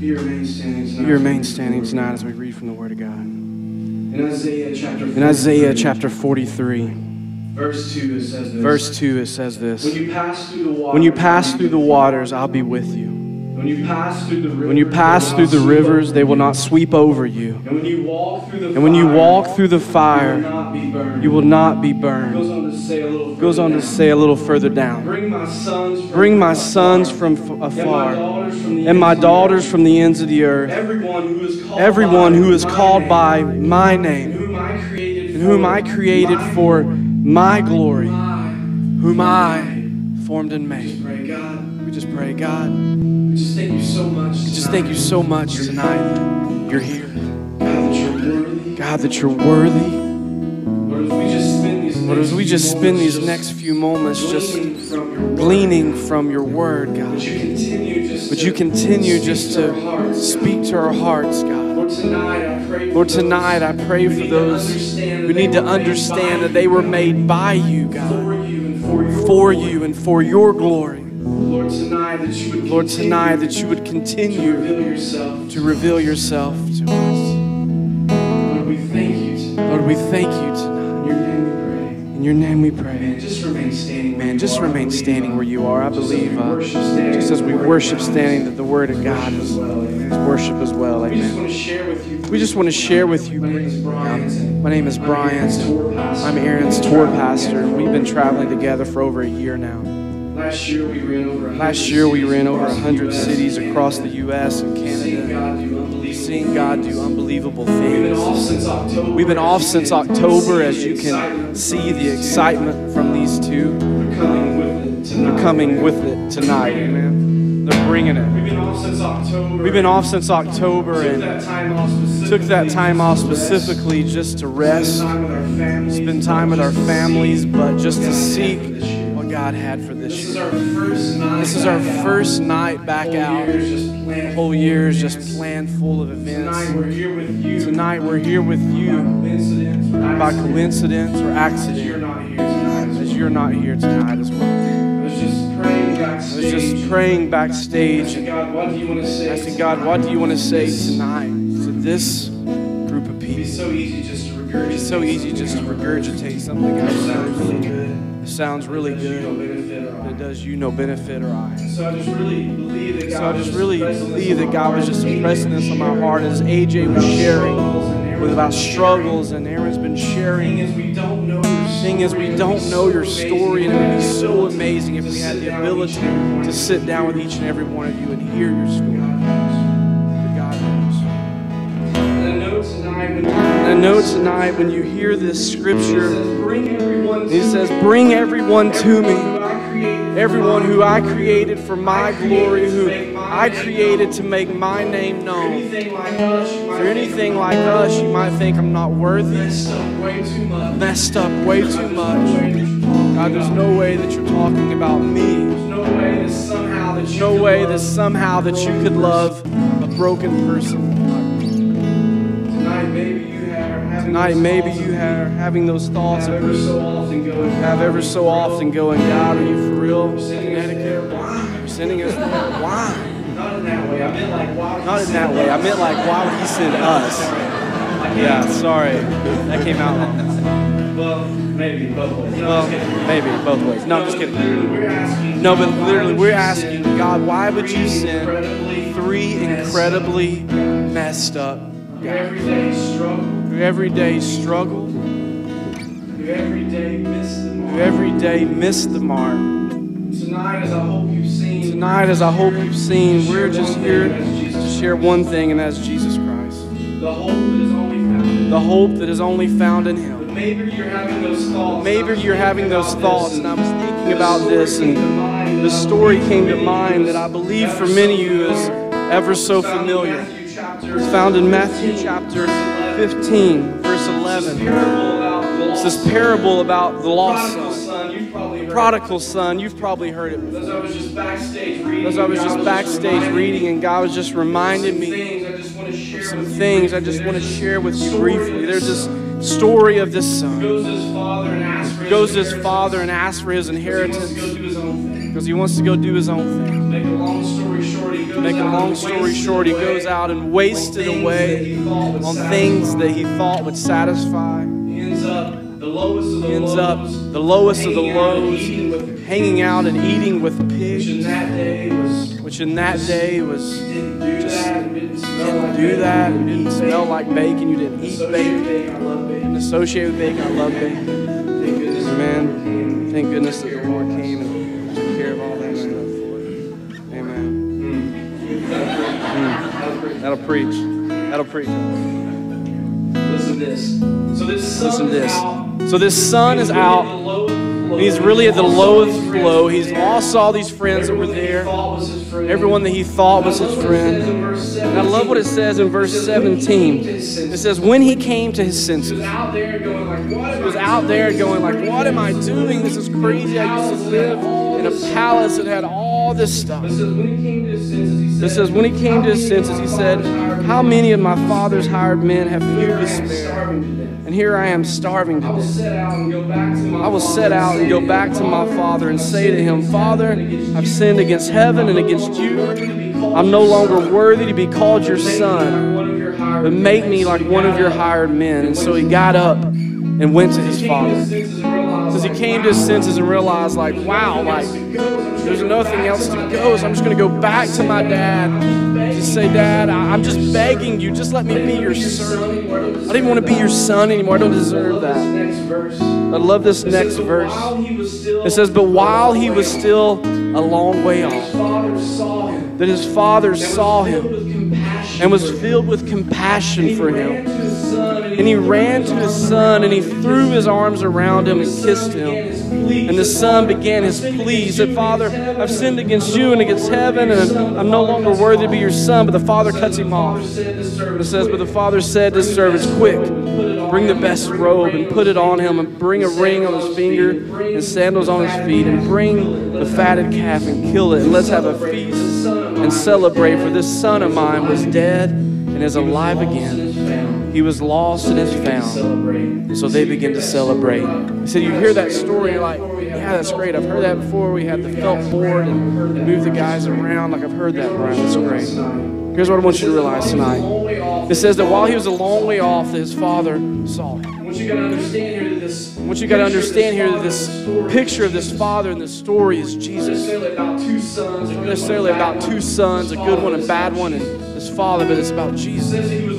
Be remain standing tonight. We remain standing tonight as we read from the Word of God. In Isaiah chapter In Isaiah chapter 43, verse 2, it says this. verse 2, it says this When you pass through the waters, When you pass through the waters, I'll be with you. When you pass through the rivers, When you pass through the rivers, they will not sweep over you. And when you walk through the And when you fire, walk through the you will not be burned. you will not be Goes on to say a little. Goes further on to down. say a little further down Bring my sons. From Bring my afar, sons from and my afar, daughters from the and my ends of the daughters earth. from the ends of the earth. Everyone who is called. Everyone by who is my called name, by my name, whom I created, and whom I for created my for my glory, whom I formed and made. We just pray, God, just thank you so much tonight. You're here. God, that you're worthy. Lord, as we just spend these Lord, as we next few moments these next few moments just gleaning from your word, gleaning from your word, Would God. you continue just Would you continue just to to our hearts, God? speak to our hearts, God? Lord, tonight I pray for those tonight I pray who need to understand that they were made by that they were you, made by you, for God, for your for glory. you and for your glory. Lord, tonight that you would Lord, continue tonight that you would to reveal yourself. to reveal yourself to us. Lord, we thank you tonight. Lord, we thank you tonight. In your name we pray. In your name we pray. Man, just remain standing. Man, just. Remain standing where you are. I just as we believe, uh, worship standing, just as we worship standing, that the Word of God worship is as well. Amen. worship as well. We just Amen. want to share with you. We just want to share with you. My name is Bryant. My name is I'm Bryant. Aaron's tour pastor. I'm Aaron's tour pastor. We've been traveling together for over a year now. Last year we ran over. 100 Last year we ran over 100 cities across the U.S. and Canada, God do unbelievable. seeing God do unbelievable We've been off things. since October. We've been as off you since can October, see as the you can excitement see from the these two. excitement from these two. They're coming with it tonight. They're coming with it tonight, amen. They're bringing it. We've been off since October. We've been off since October Took and that time off specifically. took that time off just to rest, specifically just to Spend rest, time with our families. spend time with our families, but just to seek God had for this This is year. our first night. This is our back out. first night back Whole out. year is just planned The whole full year of is just events. planned full of Tonight we're here with you. Tonight we're here with By you coincidence or by accident, coincidence or as you're accident, not here tonight. as as you're not here tonight as well. I was just praying I backstage. was just praying backstage Asking and God, what do you want to say? asking God, what do you want to say tonight to this group of people? so easy just to regurgitate. It's so easy just to regurgitate something It else. really good. It sounds really Does you no good, benefit or but it does you no benefit or I. So I just really believe that God So I was just really believe that God was just impressing this on my heart as AJ was sharing with about struggles and Aaron's been sharing. is, we don't know your Thing is, we don't know your story, and it would be so amazing if we had the ability to sit down with each and every one of you and hear your story. And I know tonight when know tonight when you hear this scripture, he says, Bring everyone to me. who I created, Everyone who I created for my glory, who I created to make my name known. anything like us, you might For anything like us, you might think I'm not worthy, messed up way too much. messed up way too much. God, there's no way that you're talking about me. There's no way that somehow that There's you no way that somehow that you could love a broken person. Tonight, maybe you are having those thoughts of ever so often going have ever so often going, God, are you for real? sending us there. Why? You're sending us there? Why? Not in that way. I meant like why? would Not in that way. I meant like, why would he send us? Yeah, sorry. That came out wrong. Well, maybe both ways. Well, I'm just kidding. maybe both ways. No, I'm just kidding. Literally, we're asking. No, but literally, we're asking God, why would you send three incredibly messed up up, guys everyday struggle, who every day struggle, who every day miss the mark? who every day miss the mark? Tonight, as I hope you've seen. Tonight, as I hope you've seen, we're just here to share one thing, and that's Jesus Christ. The hope that is only found. The hope that is only found in Him. But maybe you're having those thoughts. Maybe you're having those thoughts, and I was thinking about this, and and the story came to mind that I believe for many of you is ever so familiar. It's found in Matthew chapter 15, verse 11. It's this parable about the lost son. son, you've probably heard. Prodigal son, you've probably heard it As I was just backstage reading. As I was just backstage reading, and God was just reminding me things I just want to share some things I just want to share with you briefly. There's this story of this son. goes to his father and asks for his Goes to his inheritance father and asks for his because He wants to go do his own thing. To. Make a long story short, he goes out and wasted away on things that he thought would satisfy. He ends up the lowest of the lows, the lowest of the hanging out and eating with hanging out and eating with pigs, which in that day was Just didn't smell like do bacon, that. You didn't smell like bacon. You didn't eat bacon. Didn't associate with bacon. I love bacon. Thank goodness came. Thank goodness that the Lord came That'll preach. That'll preach. Listen to this. So this son Listen to is this. out. So this son is out. And he's really at the lowest low. He's lost all these friends that were there. Everyone that he thought was his friend. And I love what it says in verse 17. It says, when he came to his senses. was out there going like, what He was out there going like, what am I doing? This is crazy. I used to live in a palace that had all this stuff. It says when he came to his senses, he said, says, when he came to his senses, he said, How many of my father's hired men have food to spare? death. And here I am starving to I will death. set out and go back to my I will set out and go back to my father and say to him, Father, I've sinned against heaven and against you. I'm no longer worthy to be called your son, but make me like one of your hired men. And so he got up and went to his father. Because he came to his senses and realized, like, wow, like, there's nothing else to go. So I'm just going to go back to my dad. Just say, Dad, I- I'm just begging you. Just let me be your servant. I don't even want to be your son anymore. I don't deserve that. I love this next verse. It says, But while he was still a long way off, that his father saw him and was filled with compassion for him. And he ran to his son and he threw his arms around him and kissed him. And the son began his plea. He said, Father, I've sinned against you and against heaven, and I'm no longer worthy to be your son. But the father cuts him off. It says, But the father said to his servants, Quick, bring the best robe and put it on him, and bring a ring on his finger and sandals on his feet, and bring the fatted calf and kill it, and let's have a feast and celebrate. For this son of mine was dead and is alive again. He was lost and is found. So they begin to celebrate. He said, You hear that story, you're like, Yeah, that's great. I've heard that before. We had the felt board and move the guys around. Like, I've heard that, Bryant. That's great. Here's what I want you to realize tonight. It says that while he was a long way off, that his father saw him. What you gotta understand here that this What you got to understand here that this picture of this father in this story is Jesus. necessarily about two sons, Not necessarily about two sons, a good one a bad one, and his father, but it's about Jesus.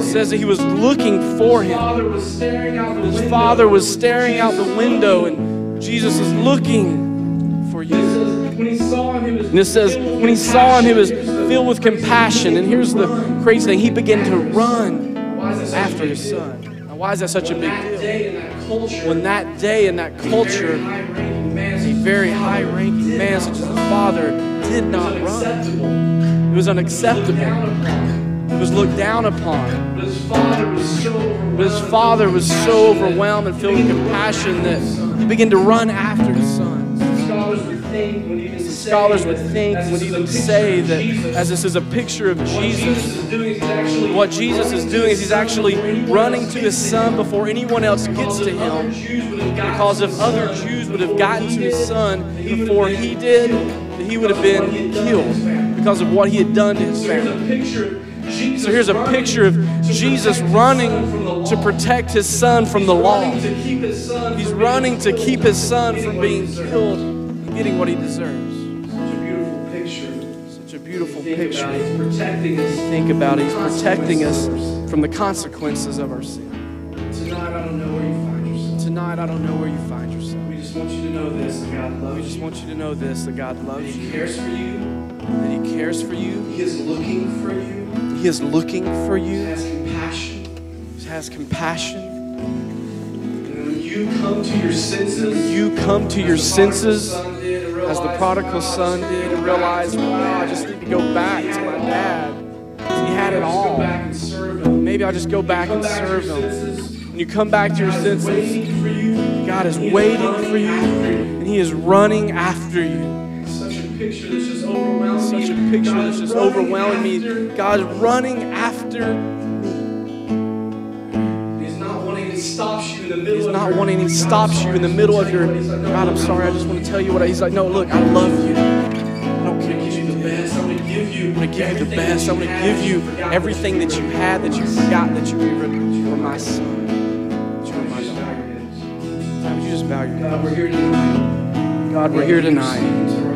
It says that he was looking for him. father was staring out the His father was staring out the window, and Jesus is looking for you. says when he saw him, And it says, when he saw him, he was filled with compassion. And here's the crazy thing he began to run Why is that such a after his son. Now, why is that such a big deal? day in that culture, When that day in that culture, a very high ranking man such as his father did not run. It was unacceptable. Down upon. It was looked down upon. But his father was so overwhelmed. Father was so overwhelmed and filled with compassion that he began to run after his son. Scholars would think, would even say Scholars would that think, as would this is a even picture say of that Jesus, as this is a picture of what Jesus Jesus, is doing is he's actually what Jesus is doing is he's actually running to his son before anyone else gets to him. Because if other Jews would have gotten to his son before he did, he would have been killed because of what he had done to his family. A picture of Jesus So here's a picture of Jesus running son from the to protect his son from the law. Running to keep his son He's running to keep his son from being killed and getting what he deserves. Such a beautiful picture. Such a beautiful Think picture. about it. He's protecting us. Think about it. He's protecting us from the consequences of our sin. Tonight, I don't know where you find yourself. Tonight, I don't know where you find yourself. We just want you to know this: that God loves you. We just want you to know this that God That loves He you, cares for you. that He cares for you, He is looking for you. He is looking for you. He has compassion. He has compassion. And when you come to your senses, You come to your as the prodigal senses son did, and as the realize, prodigal "Wow, son I just did need and to go back realized, to my wow, I dad." just need to go back to my dad. He had it all. Go back and serve him. Maybe I'll just go back and serve him. When you come back to your senses, waiting for you. God is waiting for you and He is running after you. Such a picture that's just overwhelming. Such a me. picture God that's just running overwhelming me. after- God is running after He's not wanting to stop you in the middle He's of not your- wanting, stops I'm you in the sorry, middle of your, wanna tell you what He's like, no, God, I'm sorry, I just want to tell you what I, He's like, no, look, I love you. I don't I'm care gonna give you you the best. I'm gonna to give you the best. I want to give you everything that you had that you forgot that you were, my son. That you were my daughter. Would you just bow your head? God, we're here tonight. God, we're here tonight.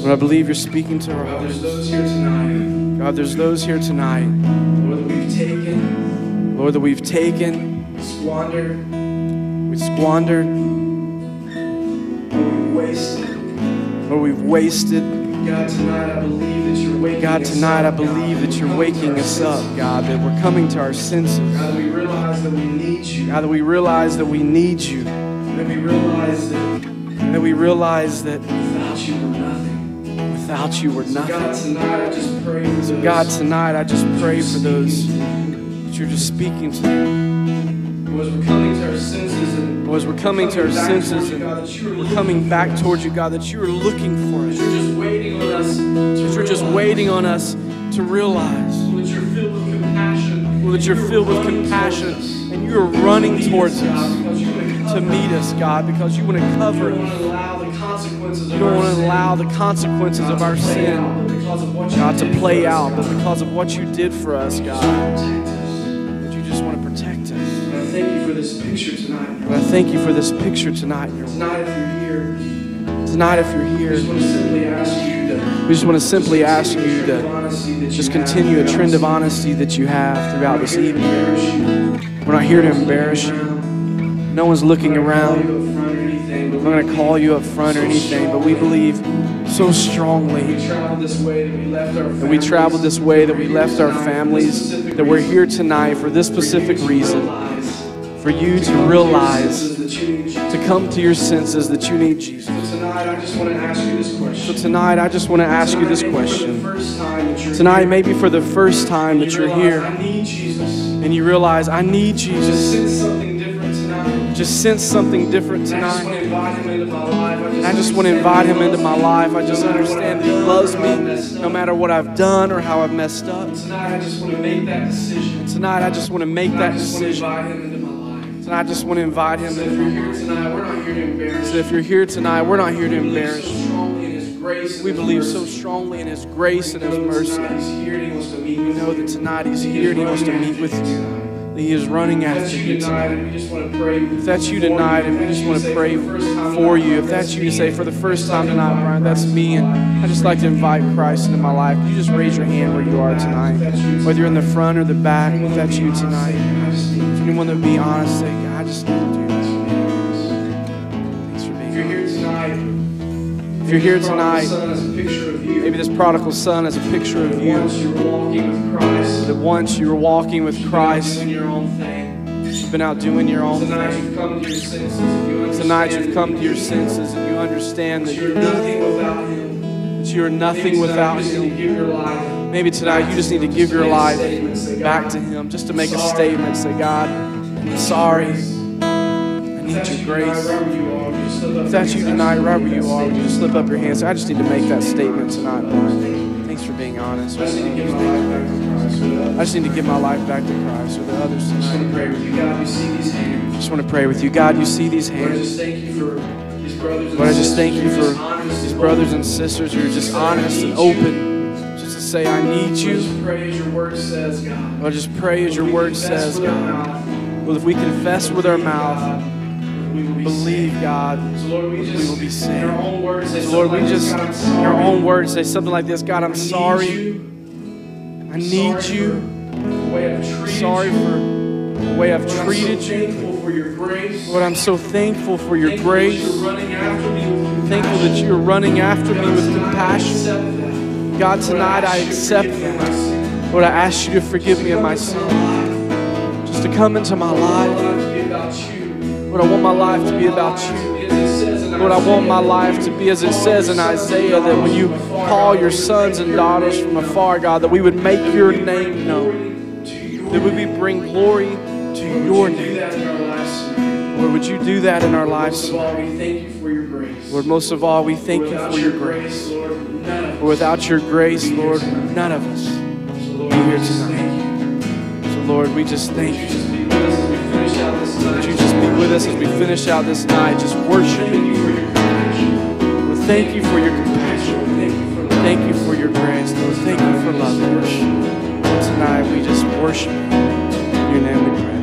Lord, I believe you're speaking to our God, hearts. there's those here tonight, God, there's those here tonight, Lord, that we've taken, Lord, that we've taken, squandered, we squandered, Lord, we've wasted. Lord, we've wasted. God, tonight I believe that you're waking God, us tonight I up, God. believe that you're We're coming to waking our us up, senses. God, that we're coming to our senses. God, we realize that we need you. God, that we realize that we need you, That we realize that that we realize that without you we're nothing. Without you we're God, nothing. tonight I just pray for those. God, tonight I just pray for those that you're just speaking to. As we're coming to our senses and As we're coming to our back towards senses you, and God, that you are we're looking coming for back us. towards you, God, that you are looking for us. you're just waiting on us. to That you're just realize waiting on us to realize. That you're filled with compassion. Lord, that you're filled with compassion and you're running towards God, us you wanna meet us, God, because you want to You cover us. Want to allow the consequences You don't want to allow the consequences of our sin, God, to play out, but because of what you did for us, God, Protect us. you just want to protect us. And I thank you for this picture tonight. But I thank you for this picture tonight. Tonight, if you're here, Tonight, if you're here, just want to simply ask you to we just want to simply ask you a trend of to just continue a trend of honesty that you have throughout this evening. evening. We're not here to embarrass you. We're not here to embarrass you. No one's looking around. I'm not going to call you up front or anything, but we believe so strongly We traveled this way that we left our that we traveled this way, that we left our families, that we're here tonight for this specific reason, for you to realize, to come to your senses that you need Jesus. So tonight, I just want to ask you this So question. tonight, I just want to ask you this maybe for the question. first time that you're Tonight, here, maybe for the first time that you you're here I need Jesus. and you realize, I need Jesus. Just sense something different I just want tonight. to invite him into my life. I just want to invite him into my life. I just understand that he loves me no matter what I've done or how I've messed up. Tonight, I just want to make that decision. Tonight, I just want to make that just want to decision. invite him into my life. Tonight, I just want to invite him So if into you're my here life. tonight, we're not here to embarrass So if you're here tonight, we're not here to embarrass so you. strongly in His grace and We believe so strongly in his grace and his mercy. Tonight He's here and He wants to meet We know that tonight he's He here and he wants to meet with you. That he is running If after that's you you tonight, tonight. and we just want to pray. If that's you tonight and we just want to pray for you, if that's you to say for the first time tonight, Bryant, that's me, and I just like to invite Christ into my life. You just raise your hand where you are tonight, whether you're in the front or the back. If that's you tonight, if anyone that would be honest, say, "God, I just need to do this. Thanks for being If you're here. tonight, If you're here tonight, Son is a picture of you. maybe this prodigal son is a picture of you. Once you were walking with Christ, That once you were walking with Christ, doing your own thing. you've been out doing your own Tonight thing. you've come to your senses. You Tonight you've come to your senses and you understand that that you you're nothing without Him. that you are Maybe nothing tonight without you just need Him. to give your life Maybe tonight you just need to give your life back to Him, just to make a statement. Say, God, I'm sorry. I need your tonight, grace. wherever you are, you slip up If that's you your tonight, wherever you are, would you just slip up your hands? I just need to make that statement tonight, Lord. Thanks for being honest. I just need to give my life back to Christ. With I just need to give my life back to Christ or the others I just want to pray with you. God, you see these hands. I just want to pray with you. God, you see these hands. just thank you for these brothers and Lord, I just thank you sisters who are for just honest these and brothers open. and sisters who are just honest and open, just to say, I need you. just pray as your word says, God. Lord, just pray as your word says, God. Well, if we confess with our mouth, we will be believe, saved. God, So Lord, we we just, will be saved. our own words, say So Lord, something we like this, God, I'm sorry. own words, say something like this God, I'm I need sorry. you. I need Sorry you. for the way I've treated Sorry you. for the way I've Lord, I'm so you. thankful for your grace. Lord, I'm so thankful for your Thankful that grace. You're running after me with Thankful compassion. that you're running after me God, with tonight I compassion. accept. God, tonight I ask you to accept forgive me of my that. Lord, I ask you to forgive me of my sin. Just to come into my life. Lord, I want my life to be about you. Lord, I want my life to be as it says in Isaiah that when you call your sons and daughters from afar, God, that we would make your name known. That we would bring glory to your name. that in our lives tonight. Lord, would you do that in our lives? Most of all, we thank you for your grace. Lord, most of all, we thank you for your grace. Lord, For without your grace, Lord, none of us. Lord, be here we just tonight. So, Lord, we just thank you Would you just be with us as we finish out this night, just worshiping you. for your compassion. Lord, thank you for your compassion. Thank you for your grace, Lord. Thank you for loving us. Tonight we just worship you. In your name we pray.